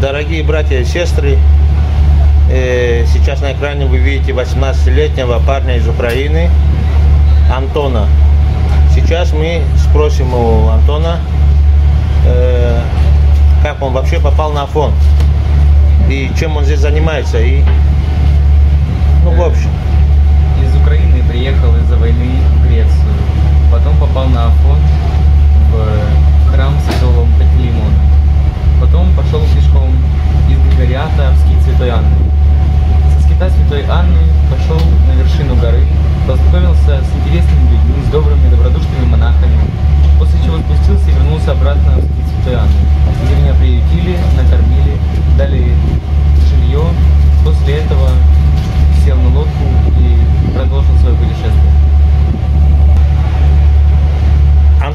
Дорогие братья и сестры, э, сейчас на экране вы видите 18-летнего парня из Украины, Антона. Сейчас мы спросим у Антона, э, как он вообще попал на Афон и чем он здесь занимается. И, ну, в общем, Из Украины приехал из-за войны в Грецию. Потом попал на Афон в храм Святого Пантелеймона. Потом пошел пешком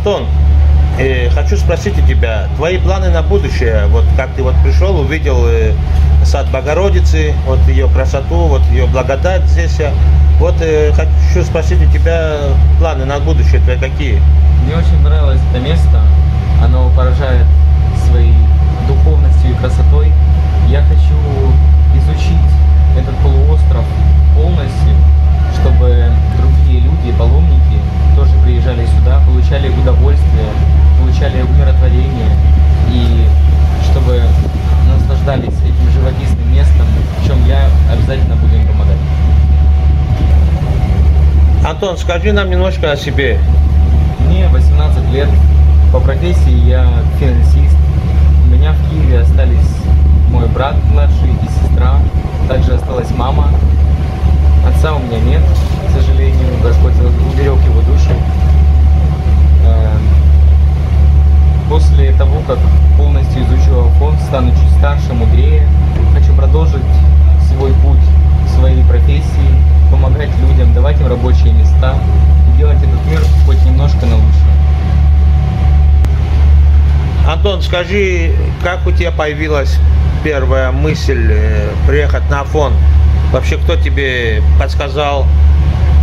Антон, э, хочу спросить у тебя, твои планы на будущее, вот как ты вот пришел, увидел э, сад Богородицы, вот ее красоту, вот ее благодать здесь, э, вот э, хочу спросить у тебя планы на будущее твои какие? Мне очень понравилось это место. Оно поражает своей духовностью и красотой. Я хочу изучить этот полуостров полностью, чтобы другие люди, паломники, приезжали сюда, получали удовольствие, получали умиротворение и чтобы наслаждались этим живописным местом, в чем я обязательно буду им помогать. Антон, скажи нам немножко о себе. Мне 18 лет. По профессии я финансист. У меня в Киеве остались мой брат младший и сестра. Также осталась мама. Отца у меня нет, к сожалению. Господь как полностью изучу Афон, стану чуть старше, мудрее, хочу продолжить свой путь своей профессии, помогать людям, давать им рабочие места и делать этот мир хоть немножко на лучше. Антон, скажи, как у тебя появилась первая мысль э, приехать на Афон? Вообще, кто тебе подсказал?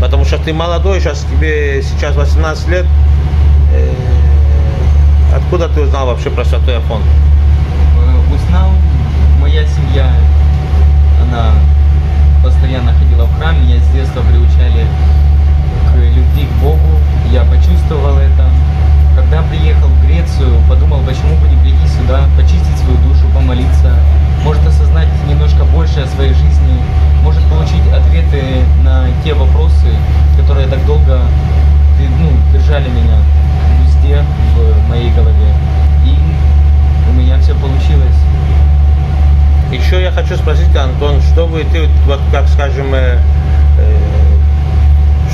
Потому что ты молодой, сейчас тебе сейчас 18 лет. Откуда ты узнал вообще про Святой Афон? Э, Узнал, моя семья, она постоянно ходила в храм, меня с детства приучали к любви к Богу, я почувствовал это. Когда приехал в Грецию, подумал, почему бы не прийти сюда, почистить свою душу, помолиться, может осознать немножко больше о своей жизни, может получить ответы на те вопросы, которые так долго э, ну, держали меня в узде в моей голове. И у меня все получилось. Еще я хочу спросить, Антон, что бы ты, вот как скажем, э, э,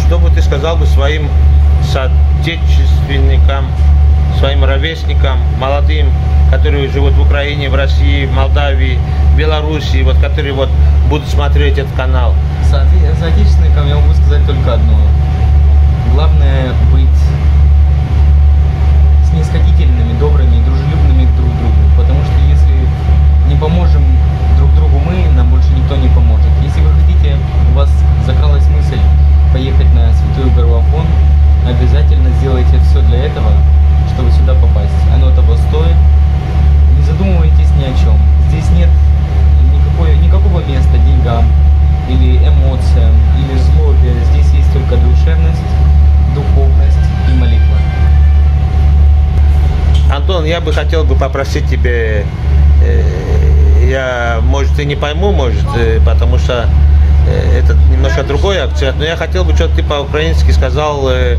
что бы ты сказал бы своим соотечественникам, своим ровесникам, молодым, которые живут в Украине, в России, в Молдавии, в Белоруссии, вот которые вот будут смотреть этот канал? Соотечественникам я могу сказать только одно. Главное быть снисходительными, добрыми и дружелюбными друг к другу. Потому что если не поможем друг другу мы, нам больше никто не поможет. Если вы хотите, у вас закралась мысль поехать на Святую гору Афон, обязательно сделайте все для этого, чтобы сюда попасть. Оно того стоит. Не задумывайтесь ни о чем. Здесь нет никакой, никакого места деньгам или эмоциям, или злобе. Здесь есть только душевность, духовность и молитва. Антон, я бы хотел бы попросить тебе, э, я, может, и не пойму, может, э, потому что э, это немножко другой акцент, но я хотел бы, что ты по-украински сказал э,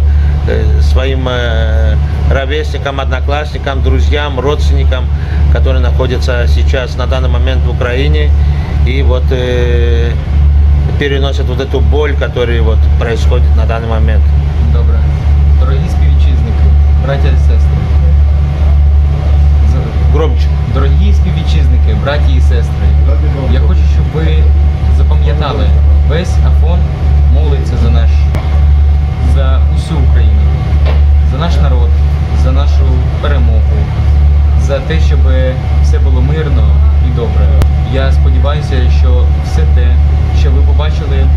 э, своим э, ровесникам, одноклассникам, друзьям, родственникам, которые находятся сейчас на данный момент в Украине и вот э, переносят вот эту боль, которая вот происходит на данный момент. Добре. Дорогі співвітчизники, браття і сестри. Громче. Дорогі співвітчизники, браті і сестри, я хочу, щоб ви запам'ятали, весь Афон молиться за наш, за усю Україну, за наш народ, за нашу перемогу, за те, щоб все було мирно і добре. Я сподіваюся, що все те, що ви побачили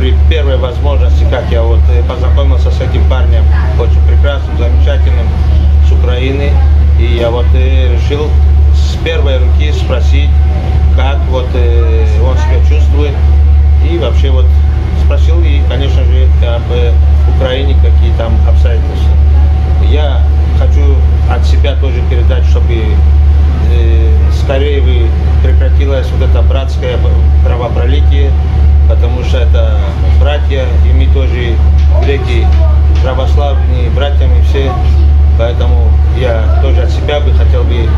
при первой возможности, как я вот э, познакомился с этим парнем, очень прекрасным, замечательным, с Украины, и я вот э, решил с первой руки спросить, как вот э, он себя чувствует, и вообще вот спросил и, конечно же, об Украине, какие там обстоятельства. Я хочу от себя тоже передать, чтобы скорее бы прекратилось вот это братское кровопролитие, потому что это братья, и мы тоже греки православные братьями все, поэтому я тоже от себя бы хотел бы,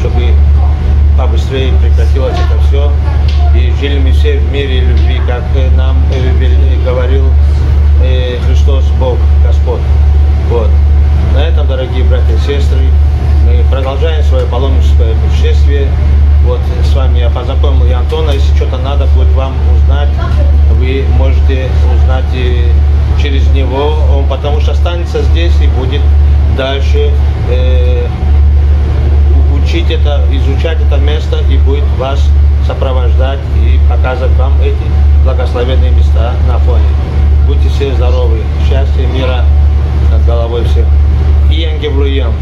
чтобы побыстрее прекратилось это все, и жили мы все в мире любви, как э, нам э, вел- говорил э, Христос Бог, Господь. Вот. На этом, дорогие братья и сестры, мы продолжаем свое паломническое путешествие. Вот с вами я познакомил и Антона. Если что-то надо будет вам узнать, можете узнать через него. Он потому что останется здесь и будет дальше э, учить это, изучать это место и будет вас сопровождать и показывать вам эти благословенные места на фоне. Будьте все здоровы, счастья, мира над головой всем. И Ангевлуем.